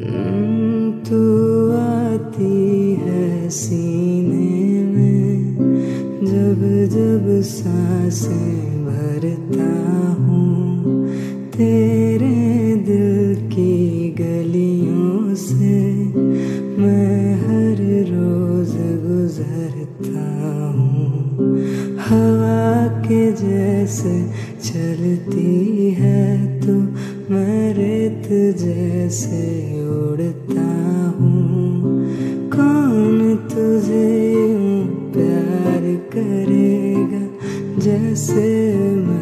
तू आती है सीने में, जब जब साँसें भरता हूँ, तेरे दिल की गलियों से मैं हर रोज गुजरता हूँ। हवा के जैसे चलती है जैसे उड़ता हूँ। कौन तुझे प्यार करेगा जैसे मैं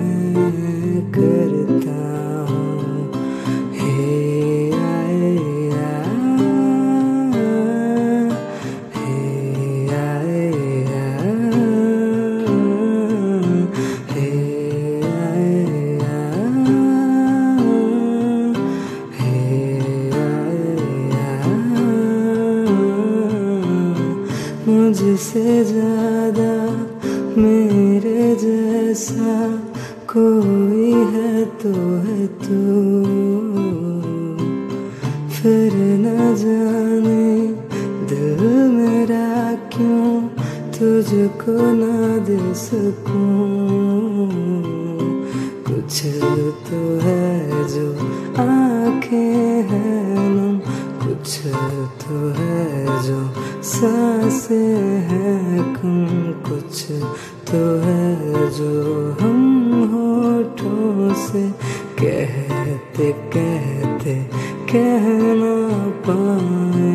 मुझसे ज़्यादा मेरे जैसा कोई है तो है तू। फिर न जाने दिल मेरा क्यों तुझको ना दे सकूँ। कुछ तो है जो आँखें हैं कुछ तो है जो साँसें हैं कम कुछ तो है जो हम होठों से कहते कहते कहना पाए।